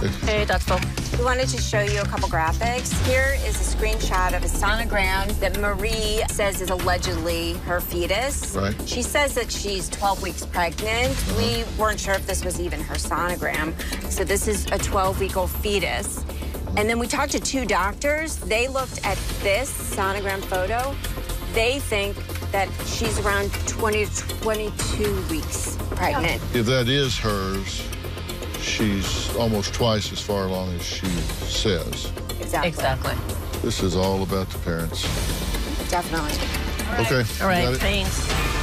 Hey, doctor. We wanted to show you a couple graphics. Here is a screenshot of a sonogram that Marie says is allegedly her fetus. Right. She says that she's 12 weeks pregnant. Uh-huh. We weren't sure if this was even her sonogram. So this is a 12-week-old fetus. And then we talked to two doctors. They looked at this sonogram photo. They think that she's around 20 to 22 weeks pregnant. If that is hers, she's almost twice as far along as she says. Exactly. Exactly. This is all about the parents. Definitely. Okay. All right, thanks.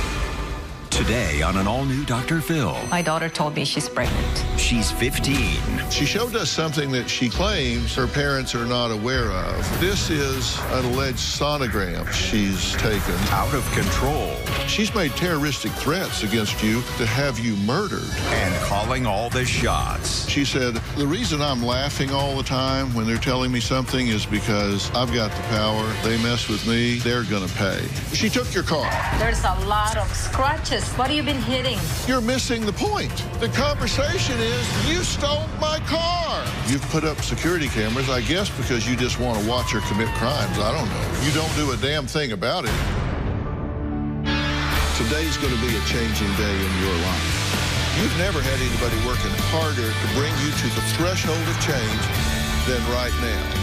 Today on an all new Dr. Phil. My daughter told me she's pregnant. She's 15. She showed us something that she claims her parents are not aware of. This is an alleged sonogram she's taken. Out of control She's made terroristic threats against you to have you murdered. and calling all the shots. She said, The reason I'm laughing all the time when they're telling me something is because I've got the power. They mess with me, they're going to pay. She took your car. There's a lot of scratches. What have you been hitting? You're missing the point. The conversation is, You stole my car. You've put up security cameras, I guess, because you just want to watch her commit crimes. I don't know. You don't do a damn thing about it. Today's going to be a changing day in your life. You've never had anybody working harder to bring you to the threshold of change than right now.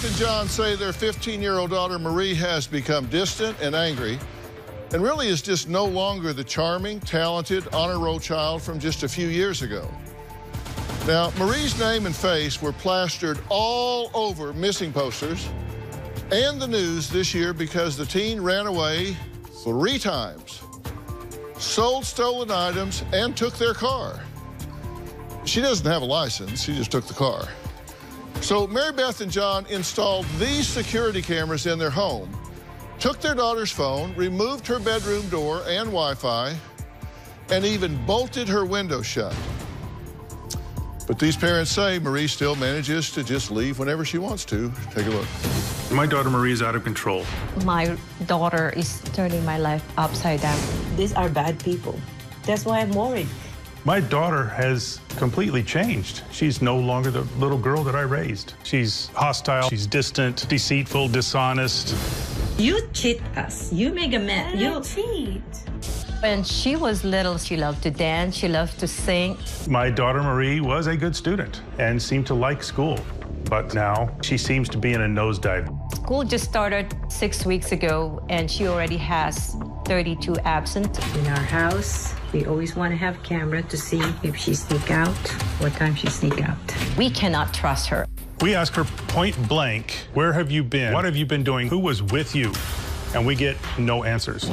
Beth and John say their 15 year old daughter Marie has become distant and angry and really is just no longer the charming, talented, honor roll child from just a few years ago. Now, Marie's name and face were plastered all over missing posters and the news this year because the teen ran away three times, sold stolen items, and took their car. She doesn't have a license, she just took the car. So Mary Beth and John installed these security cameras in their home, took their daughter's phone, removed her bedroom door and Wi-Fi, and even bolted her window shut. But these parents say Marie still manages to just leave whenever she wants to. Take a look. My daughter Marie is out of control. My daughter is turning my life upside down. These are bad people. That's why I'm worried. My daughter has completely changed. She's no longer the little girl that I raised. She's hostile, she's distant, deceitful, dishonest. You cheat us. You make a mess. You cheat. When she was little, she loved to dance, she loved to sing. My daughter Marie was a good student and seemed to like school. But now she seems to be in a nosedive. School just started six weeks ago, and she already has 32 absent. in our house. We always want to have camera to see if she sneak out, what time she sneak out. We cannot trust her. We ask her point blank, Where have you been? What have you been doing? Who was with you? And we get no answers.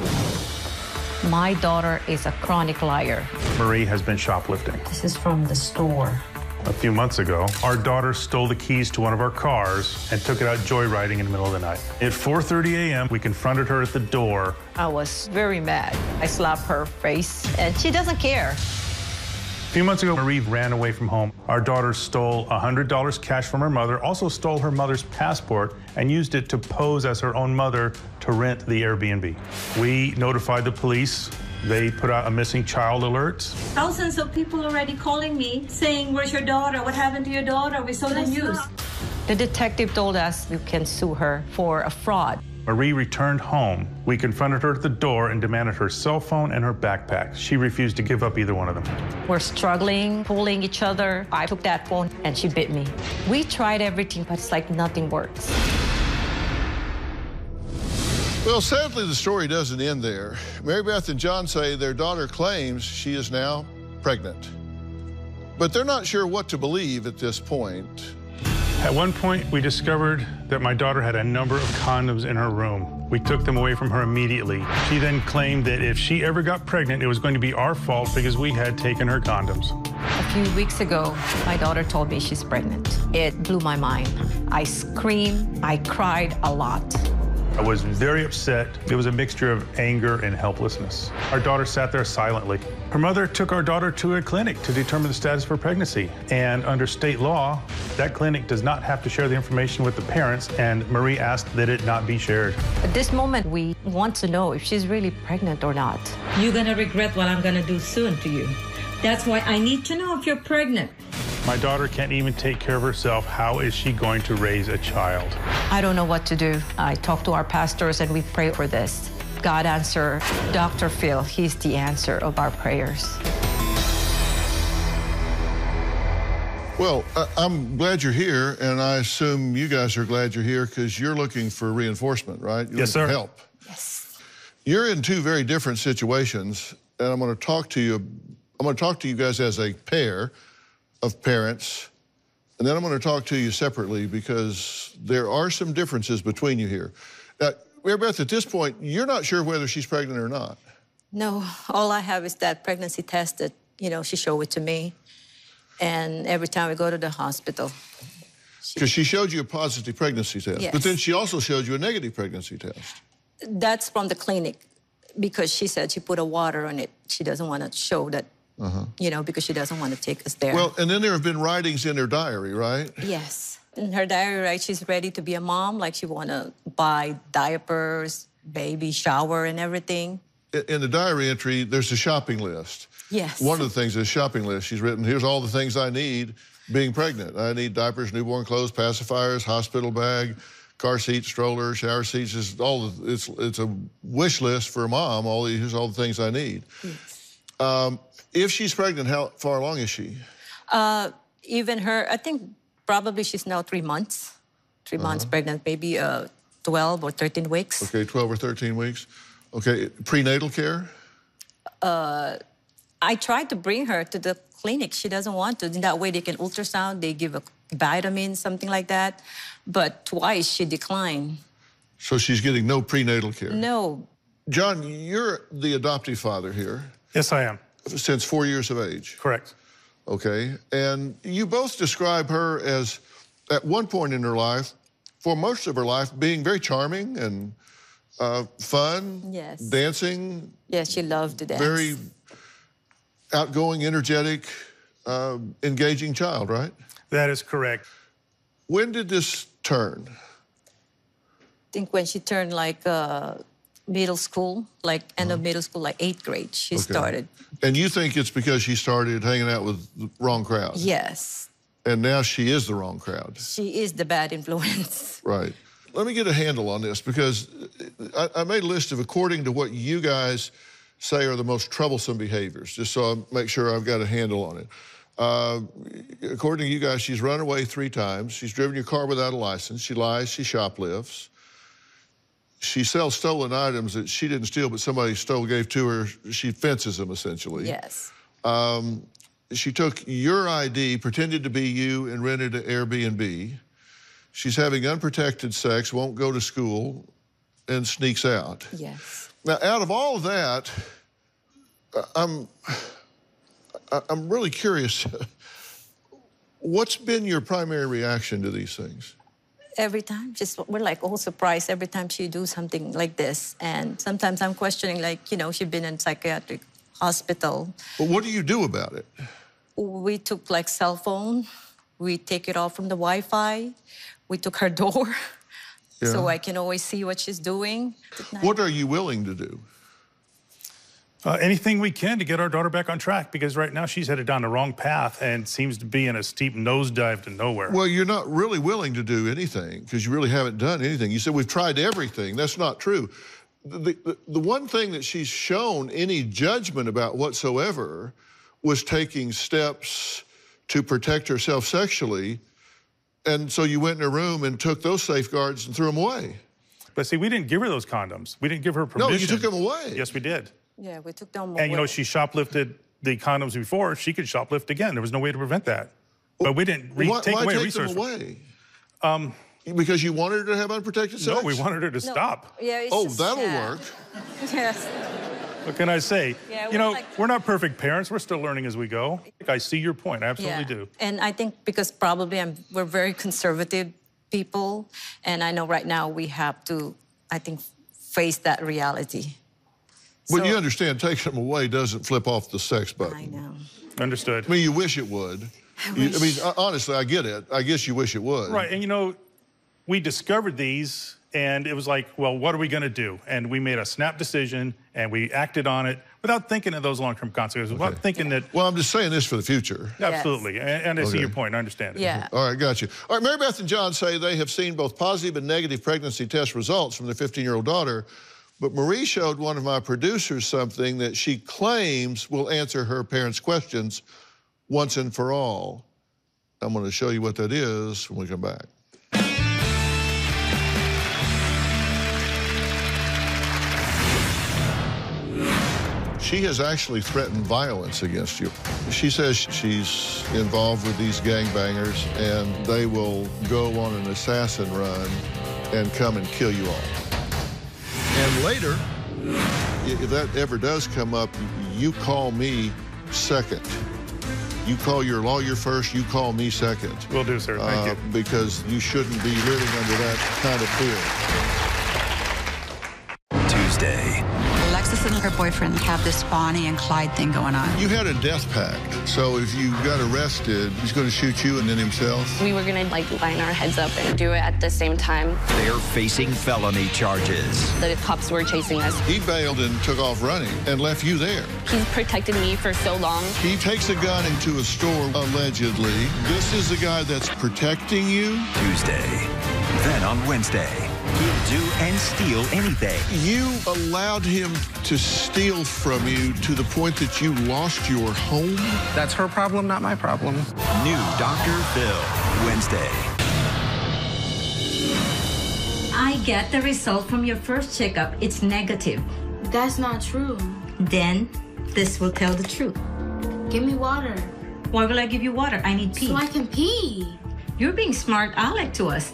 My daughter is a chronic liar. Marie has been shoplifting. This is from the store. A few months ago, our daughter stole the keys to one of our cars and took it out joyriding in the middle of the night. At 4:30 a.m., we confronted her at the door. I was very mad. I slapped her face, and she doesn't care. A few months ago, Marie ran away from home. Our daughter stole $100 cash from her mother, also stole her mother's passport, and used it to pose as her own mother to rent the Airbnb. We notified the police. They put out a missing child alert. Thousands of people already calling me saying, Where's your daughter? What happened to your daughter? We saw the news. The detective told us you can sue her for a fraud. Marie returned home. We confronted her at the door and demanded her cell phone and her backpack. She refused to give up either one of them. We're struggling, pulling each other. I took that phone, and she bit me. We tried everything, but it's like nothing works. Well, sadly, the story doesn't end there. Mary Beth and John say their daughter claims she is now pregnant. But they're not sure what to believe at this point. At one point, we discovered that my daughter had a number of condoms in her room. We took them away from her immediately. She then claimed that if she ever got pregnant, it was going to be our fault because we had taken her condoms. A few weeks ago, my daughter told me she's pregnant. It blew my mind. I screamed, I cried a lot. I was very upset. It was a mixture of anger and helplessness. Our daughter sat there silently. Her mother took our daughter to a clinic to determine the status of her pregnancy. And under state law, that clinic does not have to share the information with the parents, and Marie asked that it not be shared. At this moment, we want to know if she's really pregnant or not. You're gonna regret what I'm gonna do soon to you. That's why I need to know if you're pregnant. My daughter can't even take care of herself. How is she going to raise a child? I don't know what to do. I talk to our pastors and we pray for this. God answer Dr. Phil. He's the answer of our prayers. Well, I- I'm glad you're here, and I assume you guys are glad you're here because you're looking for reinforcement, right? You're Yes, sir. Help. Yes. You're in two very different situations, and I'm going to talk to you. I'm going to talk to you guys as a pair of parents, and then I'm going to talk to you separately because there are some differences between you here. Now, Mary Beth, at this point, you're not sure whether she's pregnant or not. No, all I have is that pregnancy test that, you know, she showed it to me. And every time we go to the hospital, Because she showed you a positive pregnancy test, Yes. but then she also showed you a negative pregnancy test. that's from the clinic because she said she put a water on it. She doesn't want to show that, you know, because she doesn't want to take us there. Well, and then there have been writings in her diary, right? yes. In her diary, right, she's ready to be a mom. Like she want to buy diapers, baby shower, and everything. In the diary entry, there's a shopping list. Yes. One of the things is a shopping list. She's written, here's all the things I need being pregnant. I need diapers, newborn clothes, pacifiers, hospital bag, car seat, stroller, shower seats. It's all the- it's it's a wish list for a mom. All these here's all the things I need. Um, if she's pregnant, how far along is she? Uh, even her, I think probably she's now three months, 3 months uh-huh. pregnant, maybe uh, 12 or 13 weeks. Okay, 12 or 13 weeks. Okay, prenatal care. Uh, I tried to bring her to the clinic. She doesn't want to. In that way, they can ultrasound, they give a vitamin, something like that. But twice she declined. So she's getting no prenatal care. No, John, you're the adoptive father here Yes, I am. Since four years of age. Correct. okay? And you both describe her as, at one point in her life, for most of her life, being very charming and uh, fun, Yes. dancing, yes, she loved to dance. very outgoing, energetic, uh, engaging child, right? That is correct. When did this turn? I think when she turned like uh, middle school, like end of middle school, like eighth grade, she Uh-huh. Okay. started. And you think it's because she started hanging out with the wrong crowd? Yes, And now she is the wrong crowd. she is the bad influence. Right. Let me get a handle on this because I, I made a list of according to what you guys say are the most troublesome behaviors, just so I make sure I've got a handle on it. Uh, according to you guys, she's run away three times. She's driven your car without a license. She lies. She shoplifts. She sells stolen items that she didn't steal, but somebody stole, gave to her. She fences them essentially. yes, She took your ID, pretended to be you, and rented an Airbnb. She's having unprotected sex, won't go to school, and sneaks out. yes. Now, out of all of that, uh, I'm I'm really curious. What's been your primary reaction to these things? Every time just we're like all surprised every time she do something like this. And sometimes i'm questioning like you know she's been in psychiatric hospital. But what do you do about it? we took like cell phone. We take it off from the wi-fi. We took her door. So i can always see what she's doing. What are you willing to do? Uh, anything we can to get our daughter back on track because right now she's headed down the wrong path and seems to be in a steep nosedive to nowhere. Well, you're not really willing to do anything because you really haven't done anything. You said we've tried everything. That's not true. The, the, the one thing that she's shown any judgment about whatsoever was taking steps to protect herself sexually. And so you went in her room and took those safeguards and threw them away. But see, we didn't give her those condoms. We didn't give her permission. No, you took them away. Yes, we did. Yeah we took them And you know, away. she shoplifted the condoms before. She could shoplift again. There was no way to prevent that. But we didn't re- why take why away take resource. them away? Um, because you wanted her to have unprotected sex? No, we wanted her to No, stop. yeah it's Oh, just that'll sad. work. yes What can I say? Yeah, you we're know, like- we're not perfect parents. We're still learning as we go. I see your point. I absolutely yeah. do. And I think because probably I'm, we're very conservative people, and I know right now we have to I think, face that reality. But So- you understand, taking them away doesn't flip off the sex button. I know. Understood. I mean, you wish it would. I, You- I mean, honestly, I get it. I guess you wish it would. Right, and you know, we discovered these, and it was like, well, what are we going to do? And we made a snap decision, and we acted on it without thinking of those long-term consequences, without thinking that. Well, I'm just saying this for the future. Absolutely, and, and I see your point. I understand it. Yeah. All right, got you. All right, Mary Beth and John say they have seen both positive and negative pregnancy test results from their 15 year old daughter. But Marie showed one of my producers something that she claims will answer her parents' questions once and for all. I'm going to show you what that is when we come back. She has actually threatened violence against you. She says she's involved with these gangbangers and they will go on an assassin run and come and kill you all. And later, if that ever does come up, you call me second. You call your lawyer first, you call me second. Will do, sir. Thank Uh, you. Because you shouldn't be living under that kind of fear. Tuesday. Alexis and her boyfriend have this Bonnie and Clyde thing going on. You had a death pact, so if you got arrested, he's going to shoot you and then himself. We were gonna like line our heads up and do it at the same time. They're facing felony charges. The cops were chasing us. He bailed and took off running and left you there. He's protected me for so long. He takes a gun into a store, allegedly. This is the guy that's protecting you. Tuesday. Then on Wednesday, he'll do and steal anything. You allowed him to steal from you to the point that you lost your home. That's her problem, not my problem. New Dr. Phil. Wednesday. I get the result from your first checkup. It's negative. That's not true. Then this will tell the truth. Give me water Why will I give you water? I need pee. So I can pee. You're being smart aleck to us.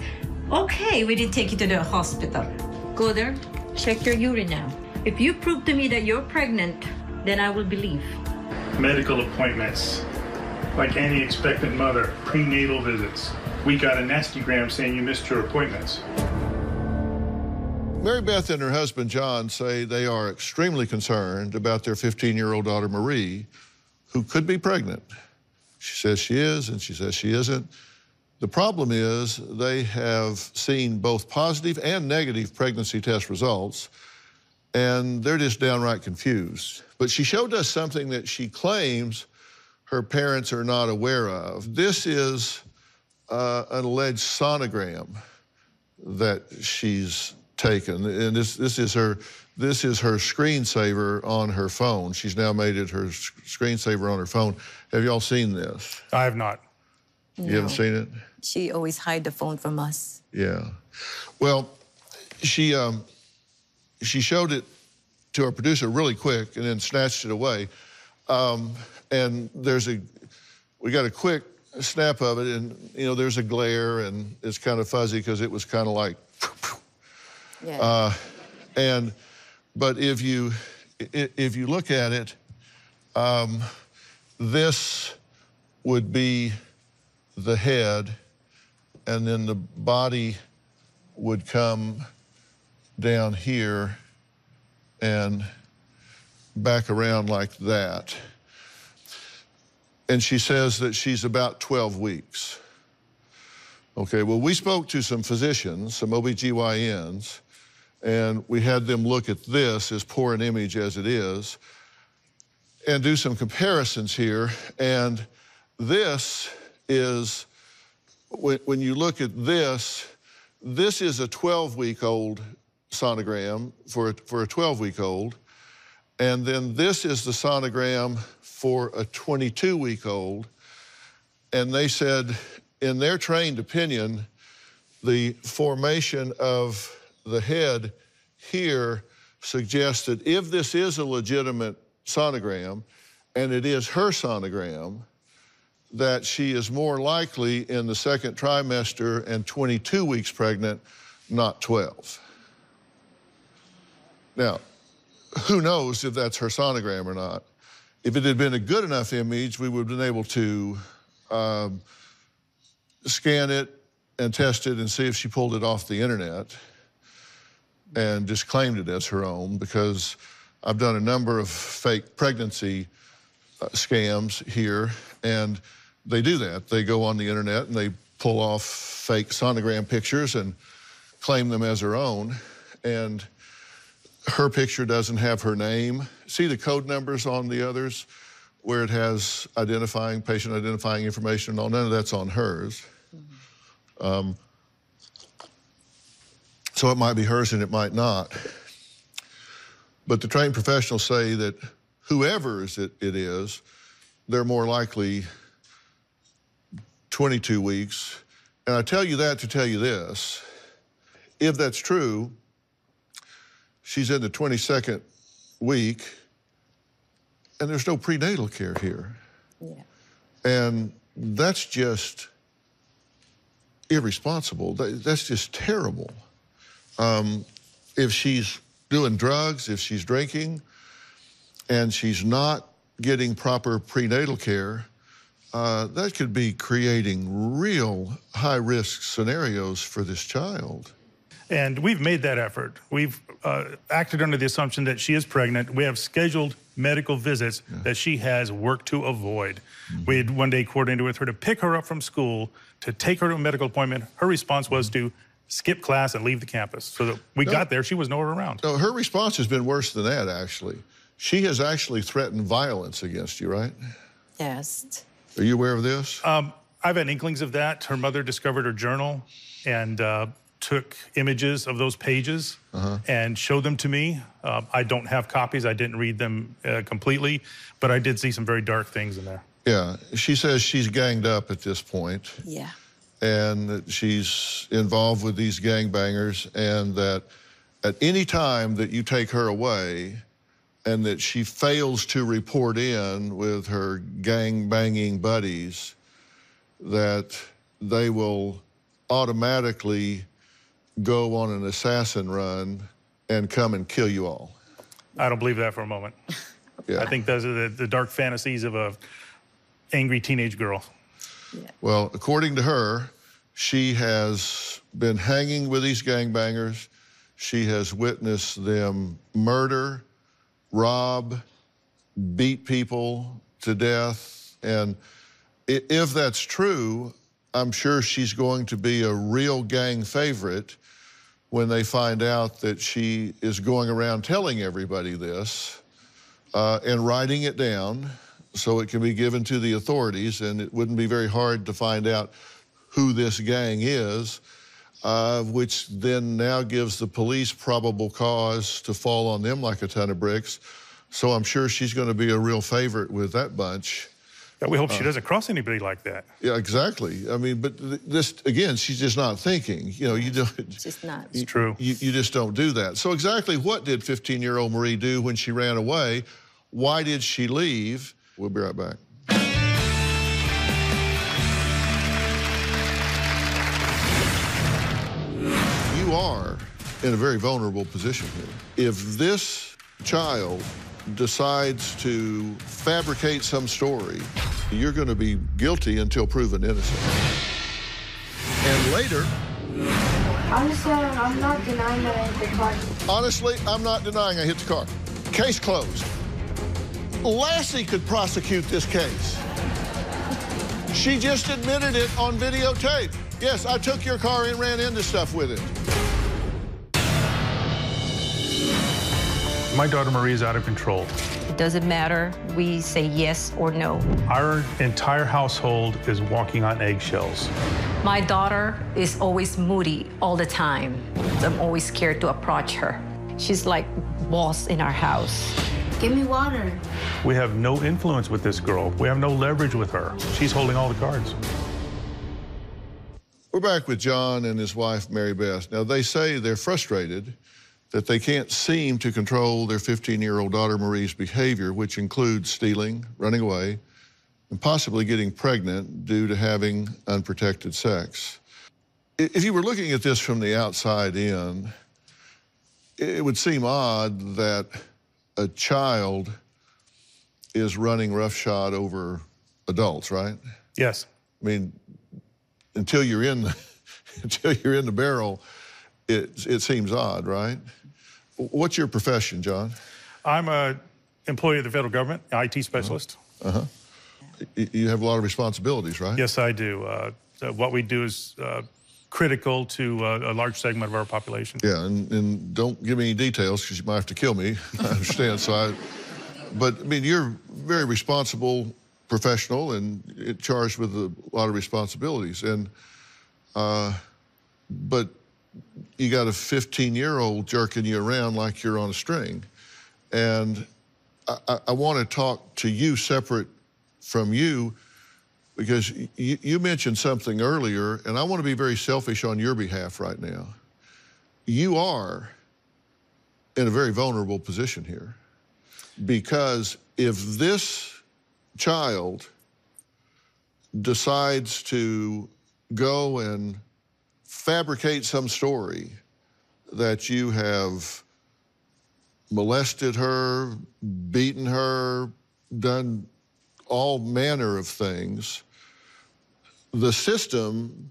Okay, we didn't take you to the hospital. Go there, check your urine now. If you prove to me that you're pregnant, then I will believe. Medical appointments, like any expectant mother, prenatal visits. We got a nastygram saying you missed your appointments. Mary Beth and her husband John say they are extremely concerned about their 15 year old daughter Marie, who could be pregnant. She says she is, and she says she isn't. The problem is they have seen both positive and negative pregnancy test results, and they're just downright confused. But she showed us something that she claims her parents are not aware of. This is uh, an alleged sonogram that she's taken, and this this is her this is her screensaver on her phone. She's now made it her screensaver on her phone. Have y'all seen this? I have not. You haven't seen it? She always hide the phone from us. Yeah. Well, she um, she showed it to our producer really quick and then snatched it away. Um, and there's a we got a quick snap of it, and you know there's a glare, and it's kind of fuzzy because it was kind of like. Yeah. Uh, and but if you if you look at it, um, this would be the head, and then the body would come down here and back around like that. And she says that she's about 12 weeks. Okay, well, we spoke to some physicians, some OBGYNs, and we had them look at this, as poor an image as it is, and do some comparisons here. And this is, when, when you look at this, this is a 12 week old sonogram for a, for a 12 week old. And then this is the sonogram for a 22 week old. And they said, in their trained opinion, the formation of the head here suggests that if this is a legitimate sonogram, and it is her sonogram, that she is more likely in the second trimester and 22 weeks pregnant, not 12. Now, who knows if that's her sonogram or not? If it had been a good enough image, we would have been able to um, scan it and test it and see if she pulled it off the internet. and just claimed it as her own because I've done a number of fake pregnancy uh, scams here, and they do that. They go on the internet and they pull off fake sonogram pictures and claim them as her own. And her picture doesn't have her name. See the code numbers on the others where it has identifying, patient identifying information on none of that's on hers. Um, so it might be hers and it might not. But the trained professionals say that whoever it, it is, they're more likely 22 weeks. And I tell you that to tell you this. If that's true, she's in the 22nd week and there's no prenatal care here. Yeah. And that's just irresponsible. That's just terrible. Um, if she's doing drugs, if she's drinking, and she's not getting proper prenatal care, uh, that could be creating real high risk scenarios for this child. And we've made that effort. We've uh, acted under the assumption that she is pregnant. We have scheduled medical visits yeah. that she has work to avoid. Mm-hmm. We had one day coordinated with her to pick her up from school, to take her to a medical appointment. Her response was to skip class and leave the campus. So that we no, got there, she was nowhere around. No, her response has been worse than that, actually. She has actually threatened violence against you, right? Yes. Are you aware of this? Um, I've had inklings of that. Her mother discovered her journal and uh, took images of those pages uh-huh. and showed them to me. Uh, I don't have copies. I didn't read them uh, completely, but I did see some very dark things in there. Yeah. She says she's ganged up at this point. Yeah and that she's involved with these gangbangers, and that at any time that you take her away and that she fails to report in with her gang banging buddies, that they will automatically go on an assassin run and come and kill you all. I don't believe that for a moment. Yeah. I think those are the, the dark fantasies of a angry teenage girl. Yeah. Well, according to her, she has been hanging with these gangbangers. She has witnessed them murder, rob, beat people to death. And if that's true, I'm sure she's going to be a real gang favorite when they find out that she is going around telling everybody this uh, and writing it down so it can be given to the authorities. And it wouldn't be very hard to find out who this gang is, uh, which then now gives the police probable cause to fall on them like a ton of bricks. So I'm sure she's going to be a real favorite with that bunch. Yeah, we hope she uh, doesn't cross anybody like that. Yeah, exactly. I mean, but this again, she's just not thinking. You know, you don't. Just not. It's true. You, you just don't do that. So exactly what did 15-year-old Marie do when she ran away? Why did she leave? We'll be right back. Are in a very vulnerable position here. If this child decides to fabricate some story, you're going to be guilty until proven innocent. And later, Honestly, I'm not denying that I hit the car. Honestly, I'm not denying I hit the car. Case closed. Lassie could prosecute this case. She just admitted it on videotape. Yes, I took your car and ran into stuff with it. My daughter Marie is out of control. It doesn't matter. We say yes or no. Our entire household is walking on eggshells. My daughter is always moody all the time. I'm always scared to approach her. She's like boss in our house. Give me water. We have no influence with this girl. We have no leverage with her. She's holding all the cards. We're back with John and his wife, Mary Beth. Now, they say they're frustrated that they can't seem to control their 15-year-old daughter Marie's behavior, which includes stealing, running away, and possibly getting pregnant due to having unprotected sex. If you were looking at this from the outside in, it would seem odd that a child is running roughshod over adults, right? Yes. I mean, until you're in the, until you're in the barrel, it, it seems odd, right? What's your profession, John? I'm a employee of the federal government, IT specialist. Uh huh. You have a lot of responsibilities, right? Yes, I do. Uh, what we do is uh, critical to uh, a large segment of our population. Yeah, and, and don't give me any details because you might have to kill me. I understand. so I, but I mean, you're very responsible professional and charged with a lot of responsibilities. And, uh, but you got a 15 year old jerking you around like you're on a string. And I, I want to talk to you separate from you because you, you mentioned something earlier, and I want to be very selfish on your behalf right now. You are in a very vulnerable position here because if this child decides to go and fabricate some story that you have molested her, beaten her, done all manner of things. The system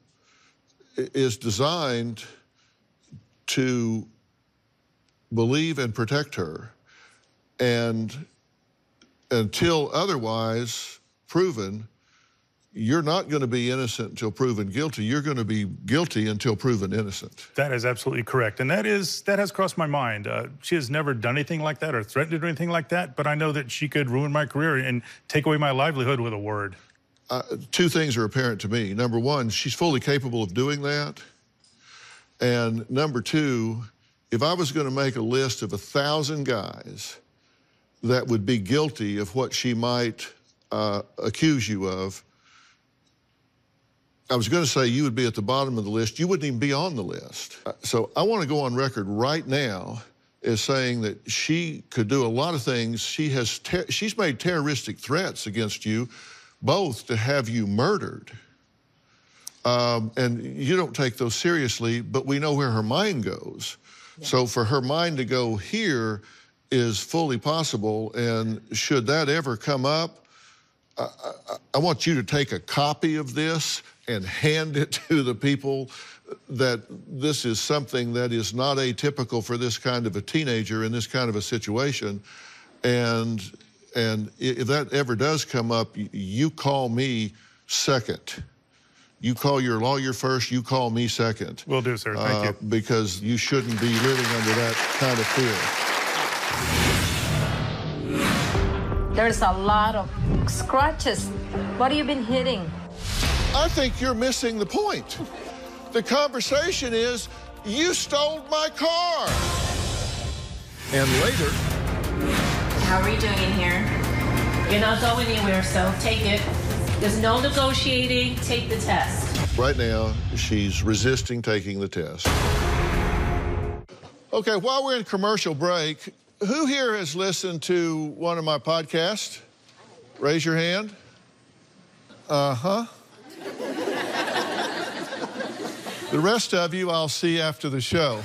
is designed to believe and protect her. And until otherwise proven, you're not going to be innocent until proven guilty. You're going to be guilty until proven innocent. That is absolutely correct, and that is that has crossed my mind. Uh, she has never done anything like that or threatened to do anything like that, but I know that she could ruin my career and take away my livelihood with a word. Uh, two things are apparent to me. Number one, she's fully capable of doing that, and number two, if I was going to make a list of a thousand guys that would be guilty of what she might uh, accuse you of I was going to say you would be at the bottom of the list. You wouldn't even be on the list. So I want to go on record right now as saying that she could do a lot of things. She has she's made terroristic threats against you, both to have you murdered. Um, and you don't take those seriously, but we know where her mind goes. Yeah. So for her mind to go here is fully possible. And should that ever come up, I, I, I want you to take a copy of this and hand it to the people that this is something that is not atypical for this kind of a teenager in this kind of a situation. And and if that ever does come up, you call me second. You call your lawyer first, you call me second. Will do, sir. Thank uh, you. Because you shouldn't be living under that kind of fear. There's a lot of scratches. What have you been hitting? I think you're missing the point. The conversation is, you stole my car. And later. How are you doing in here? You're not going anywhere, so take it. There's no negotiating. Take the test. Right now, she's resisting taking the test. Okay, while we're in commercial break, who here has listened to one of my podcasts? Raise your hand. Uh huh. The rest of you, I'll see after the show.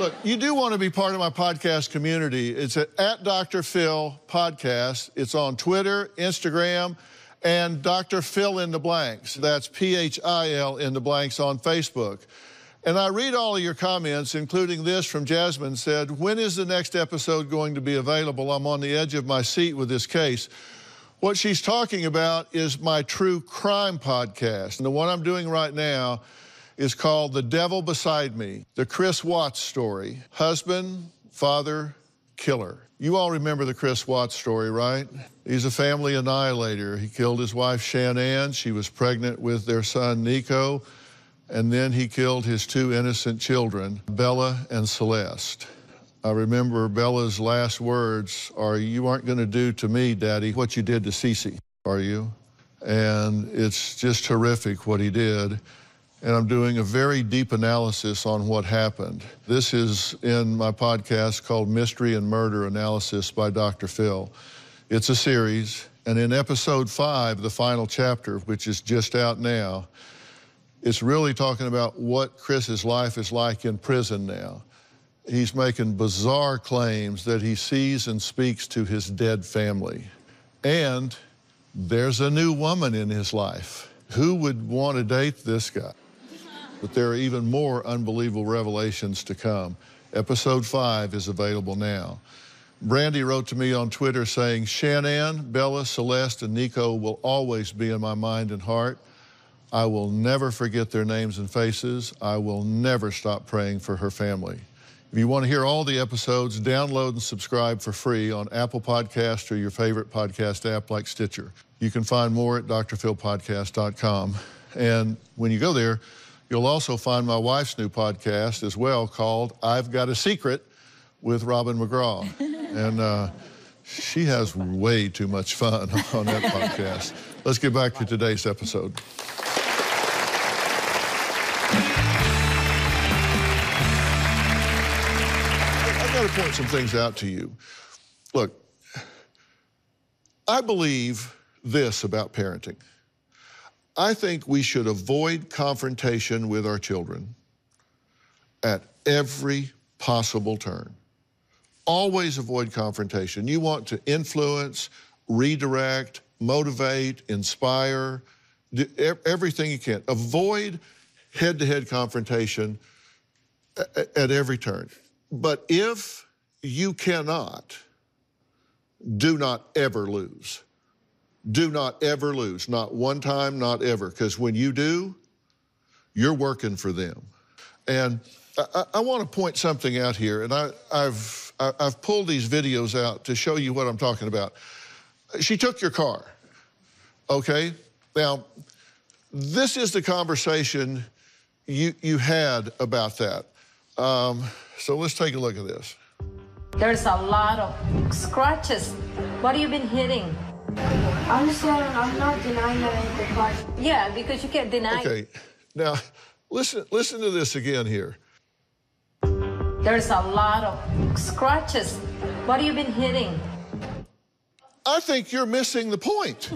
Look, you do want to be part of my podcast community. It's at, at Dr. Phil Podcast. It's on Twitter, Instagram, and Dr. Phil in the Blanks. That's P H I L in the blanks on Facebook. And I read all of your comments, including this from Jasmine said, When is the next episode going to be available? I'm on the edge of my seat with this case. What she's talking about is my true crime podcast. And the one I'm doing right now is called The Devil Beside Me, the Chris Watts story. Husband, father, killer. You all remember the Chris Watts story, right? He's a family annihilator. He killed his wife, Shanann. She was pregnant with their son, Nico. And then he killed his two innocent children, Bella and Celeste. I remember Bella's last words are, You aren't going to do to me, Daddy, what you did to Cece, are you? And it's just horrific what he did and I'm doing a very deep analysis on what happened. This is in my podcast called Mystery and Murder Analysis by Dr. Phil. It's a series, and in episode five, the final chapter, which is just out now, it's really talking about what Chris's life is like in prison now. He's making bizarre claims that he sees and speaks to his dead family. And there's a new woman in his life. Who would want to date this guy? But there are even more unbelievable revelations to come. Episode 5 is available now. Brandy wrote to me on Twitter saying, Shanann, Bella, Celeste, and Nico will always be in my mind and heart. I will never forget their names and faces. I will never stop praying for her family. If you want to hear all the episodes, download and subscribe for free on Apple Podcast or your favorite podcast app like Stitcher. You can find more at drphilpodcast.com. And when you go there, you'll also find my wife's new podcast as well called I've Got a Secret with Robin McGraw. and uh, she has way too much fun on that podcast. Let's get back to today's episode. I've got to point some things out to you. Look, I believe this about parenting. I think we should avoid confrontation with our children at every possible turn. Always avoid confrontation. You want to influence, redirect, motivate, inspire, everything you can. Avoid head to head confrontation at every turn. But if you cannot, do not ever lose. Do not ever lose. Not one time, not ever. Because when you do, you're working for them. And I, I want to point something out here, and I, I've, I've pulled these videos out to show you what I'm talking about. She took your car, okay? Now, this is the conversation you, you had about that. Um, so let's take a look at this. There's a lot of scratches. What have you been hitting? Honestly, I'm not denying that I hit the car. Yeah, because you can't deny. Okay, now listen. Listen to this again here. There's a lot of scratches. What have you been hitting? I think you're missing the point.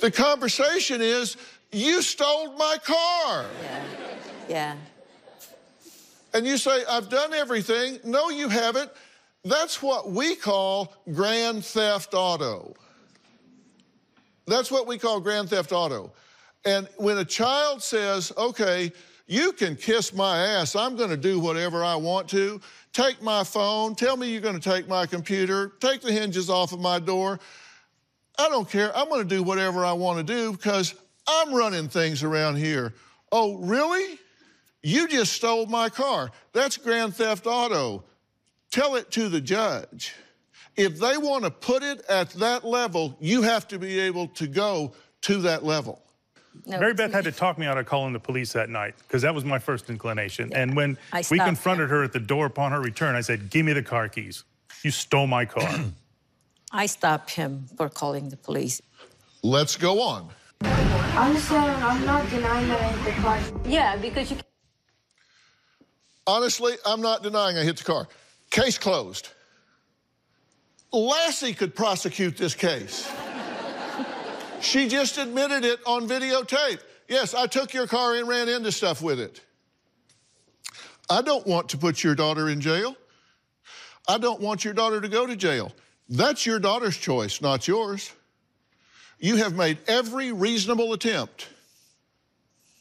the conversation is, you stole my car. Yeah. Yeah. And you say, I've done everything. No, you haven't. That's what we call grand theft auto. That's what we call grand theft auto. And when a child says, okay, you can kiss my ass, I'm going to do whatever I want to, take my phone, tell me you're going to take my computer, take the hinges off of my door. I don't care. I'm going to do whatever I want to do because I'm running things around here. Oh, really? You just stole my car. That's grand theft auto. Tell it to the judge. If they want to put it at that level, you have to be able to go to that level. No, Mary Beth had to talk me out of calling the police that night because that was my first inclination. Yeah. And when we confronted him. her at the door upon her return, I said, Give me the car keys. You stole my car. I stopped him for calling the police. Let's go on. Honestly, I'm not denying that I hit the car. Yeah, because you. Honestly, I'm not denying I hit the car. Case closed. Lassie could prosecute this case. she just admitted it on videotape. Yes, I took your car and ran into stuff with it. I don't want to put your daughter in jail. I don't want your daughter to go to jail. That's your daughter's choice, not yours. You have made every reasonable attempt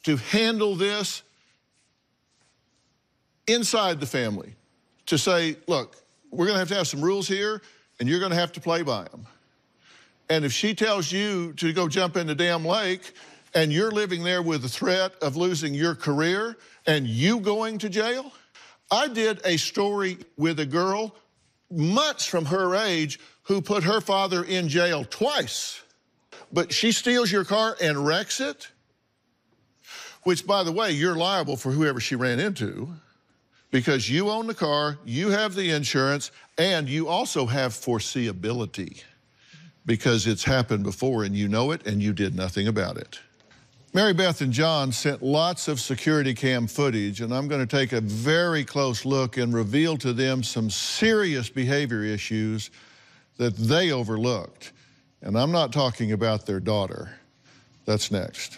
to handle this inside the family to say, look, we're going to have to have some rules here, and you're going to have to play by them. And if she tells you to go jump in the damn lake, and you're living there with the threat of losing your career and you going to jail, I did a story with a girl months from her age who put her father in jail twice. But she steals your car and wrecks it, which, by the way, you're liable for whoever she ran into because you own the car, you have the insurance, and you also have foreseeability because it's happened before and you know it and you did nothing about it. Mary Beth and John sent lots of security cam footage, and I'm going to take a very close look and reveal to them some serious behavior issues that they overlooked. And I'm not talking about their daughter. That's next.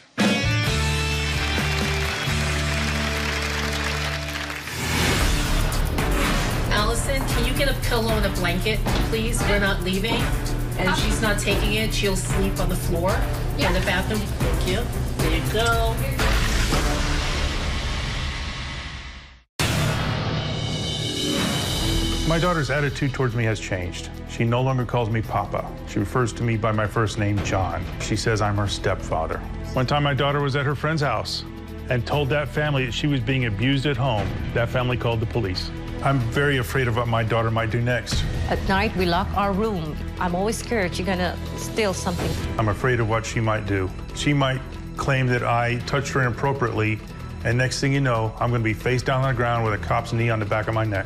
pillow and a blanket, please. We're not leaving. And if she's not taking it, she'll sleep on the floor yeah. in the bathroom. Thank you. There you go. My daughter's attitude towards me has changed. She no longer calls me Papa. She refers to me by my first name, John. She says I'm her stepfather. One time, my daughter was at her friend's house and told that family that she was being abused at home. That family called the police. I'm very afraid of what my daughter might do next. At night, we lock our room. I'm always scared she's gonna steal something. I'm afraid of what she might do. She might claim that I touched her inappropriately, and next thing you know, I'm gonna be face down on the ground with a cop's knee on the back of my neck.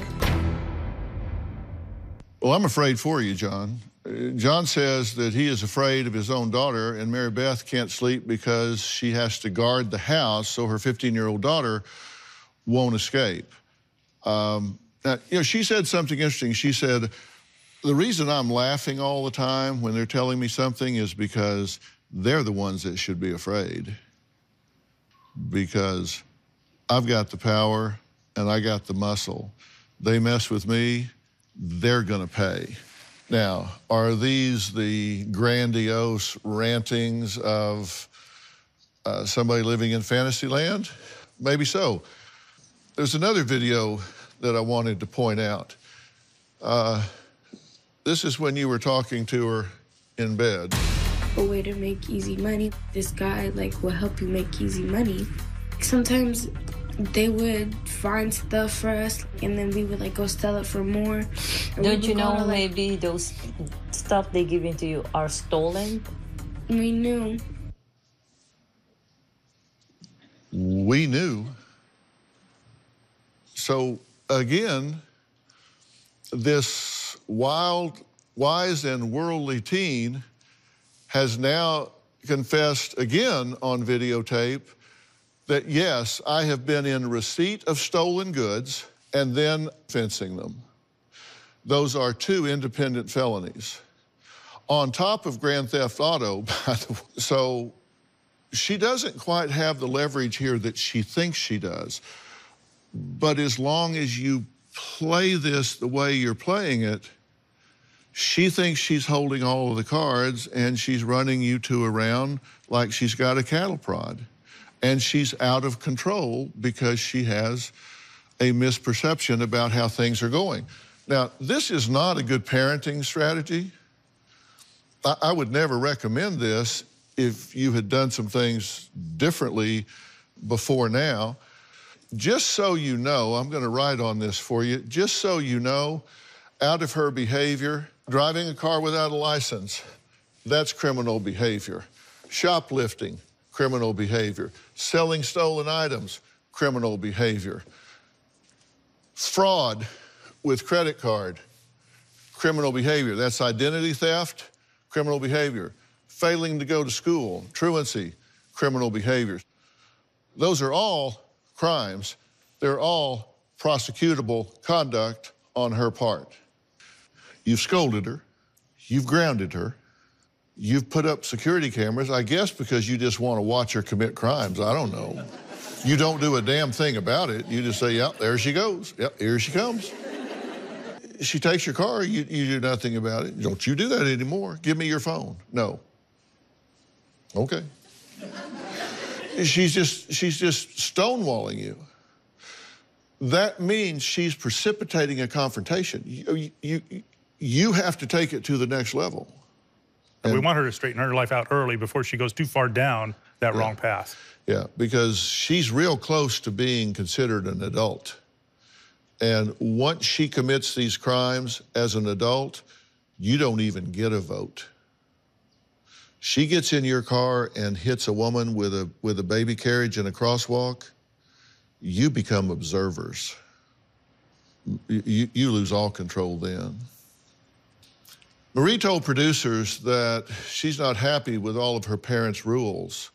Well, I'm afraid for you, John. Uh, John says that he is afraid of his own daughter, and Mary Beth can't sleep because she has to guard the house so her 15 year old daughter won't escape. Um, now, you know, she said something interesting. She said, The reason I'm laughing all the time when they're telling me something is because they're the ones that should be afraid. Because I've got the power and I got the muscle. They mess with me, they're going to pay. Now, are these the grandiose rantings of uh, somebody living in fantasy land? Maybe so. There's another video that I wanted to point out. Uh, this is when you were talking to her in bed. A way to make easy money. This guy like will help you make easy money. Sometimes they would find stuff for us and then we would like go sell it for more. Don't you know to, like, maybe those stuff they giving to you are stolen? We knew. We knew. So again, this wild, wise, and worldly teen has now confessed again on videotape that yes, I have been in receipt of stolen goods and then fencing them. Those are two independent felonies. On top of grand theft auto, so she doesn't quite have the leverage here that she thinks she does. But as long as you play this the way you're playing it, she thinks she's holding all of the cards and she's running you two around like she's got a cattle prod and she's out of control because she has a misperception about how things are going. Now, this is not a good parenting strategy. I, I would never recommend this if you had done some things differently before now. Just so you know, I'm going to write on this for you. Just so you know, out of her behavior, driving a car without a license, that's criminal behavior. Shoplifting, criminal behavior. Selling stolen items, criminal behavior. Fraud with credit card, criminal behavior. That's identity theft, criminal behavior. Failing to go to school, truancy, criminal behavior. Those are all crimes. They're all prosecutable conduct on her part. You've scolded her, you've grounded her, You've put up security cameras, I guess because you just want to watch her commit crimes. I don't know. You don't do a damn thing about it. You just say, yep, there she goes. Yep, here she comes. She takes your car, you, you do nothing about it. Don't you do that anymore. Give me your phone. No. Okay. She's just she's just stonewalling you. That means she's precipitating a confrontation. You, you, you have to take it to the next level. And we want her to straighten her life out early before she goes too far down that yeah. wrong path. Yeah, because she's real close to being considered an adult. And once she commits these crimes as an adult, you don't even get a vote. She gets in your car and hits a woman with a with a baby carriage in a crosswalk, you become observers. You, you lose all control then. Marie told producers that she's not happy with all of her parents' rules.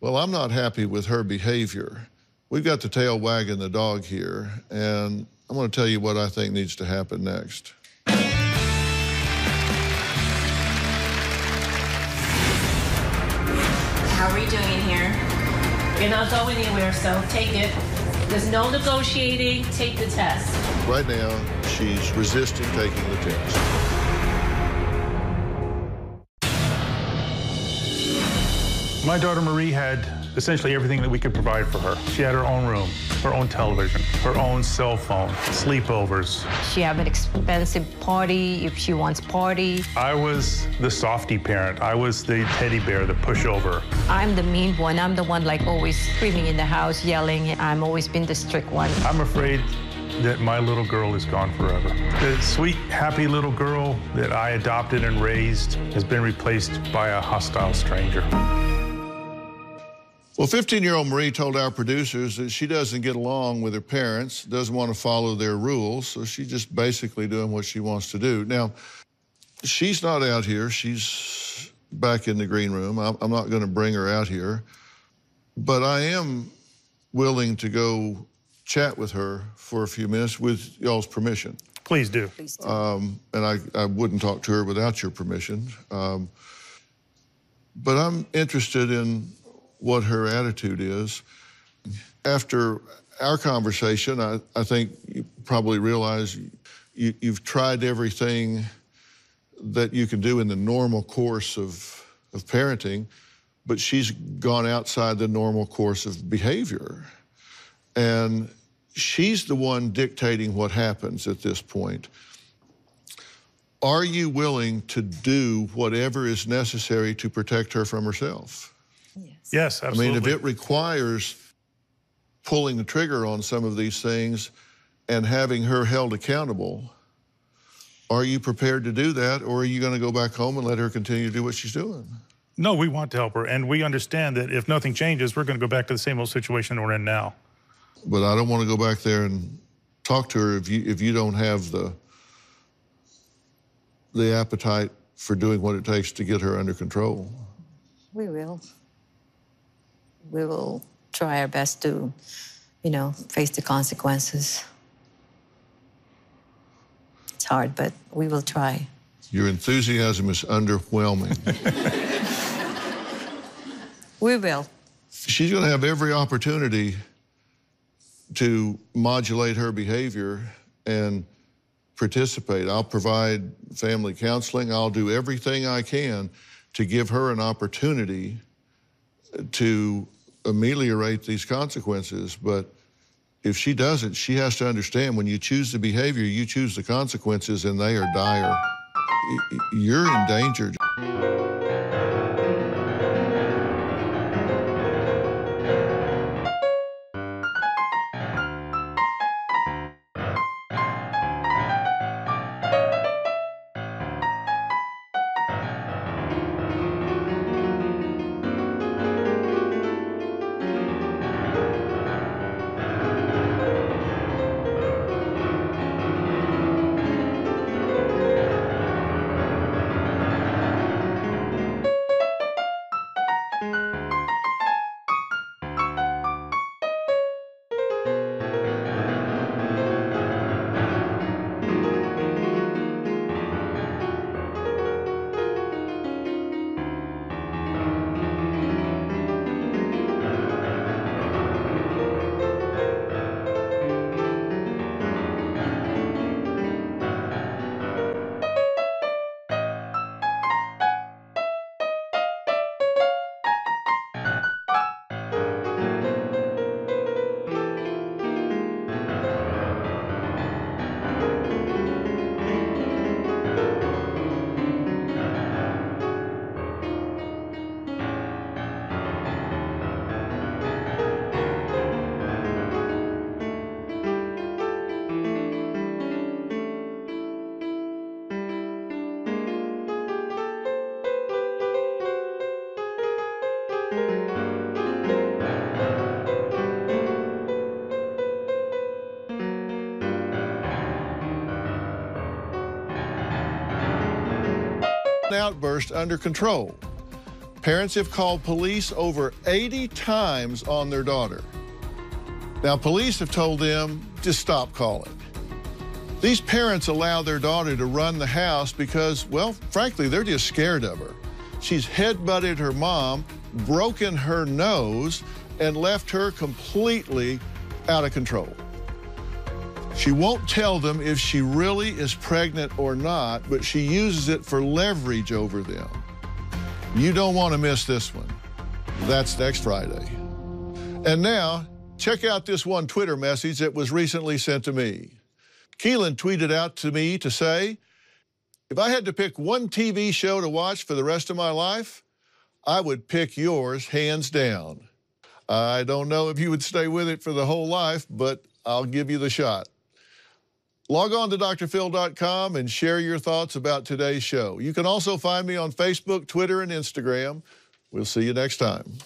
Well, I'm not happy with her behavior. We've got the tail wagging the dog here, and I'm going to tell you what I think needs to happen next. How are you doing in here? You're not going anywhere, so take it. There's no negotiating. Take the test. Right now, she's resisting taking the test. My daughter Marie had essentially everything that we could provide for her. She had her own room, her own television, her own cell phone, sleepovers. She have an expensive party if she wants party. I was the softy parent. I was the teddy bear, the pushover. I'm the mean one. I'm the one like always screaming in the house, yelling. I'm always been the strict one. I'm afraid that my little girl is gone forever. The sweet, happy little girl that I adopted and raised has been replaced by a hostile stranger. Well, 15 year old Marie told our producers that she doesn't get along with her parents, doesn't want to follow their rules, so she's just basically doing what she wants to do. Now, she's not out here, she's back in the green room. I'm, I'm not going to bring her out here, but I am willing to go chat with her for a few minutes with y'all's permission. Please do. Please do. Um, and I, I wouldn't talk to her without your permission. Um, but I'm interested in what her attitude is. After our conversation, I, I think you probably realize you, you've tried everything that you can do in the normal course of, of parenting, but she's gone outside the normal course of behavior. And she's the one dictating what happens at this point. Are you willing to do whatever is necessary to protect her from herself? Yes, absolutely. I mean, if it requires pulling the trigger on some of these things and having her held accountable, are you prepared to do that, or are you going to go back home and let her continue to do what she's doing? No, we want to help her, and we understand that if nothing changes, we're going to go back to the same old situation we're in now. But I don't want to go back there and talk to her if you if you don't have the the appetite for doing what it takes to get her under control. We will. We will try our best to, you know, face the consequences. It's hard, but we will try. Your enthusiasm is underwhelming. We will. She's going to have every opportunity to modulate her behavior and participate. I'll provide family counseling. I'll do everything I can to give her an opportunity to ameliorate these consequences. But if she doesn't, she has to understand when you choose the behavior, you choose the consequences, and they are dire. You're in danger. outburst under control. Parents have called police over 80 times on their daughter. Now, police have told them to stop calling. These parents allow their daughter to run the house because, well, frankly, they're just scared of her. She's headbutted her mom, broken her nose, and left her completely out of control. She won't tell them if she really is pregnant or not, but she uses it for leverage over them. You don't want to miss this one. That's next Friday. And now, check out this one Twitter message that was recently sent to me. Keelan tweeted out to me to say, if I had to pick one TV show to watch for the rest of my life, I would pick yours hands down. I don't know if you would stay with it for the whole life, but I'll give you the shot. Log on to drphil.com and share your thoughts about today's show. You can also find me on Facebook, Twitter, and Instagram. We'll see you next time.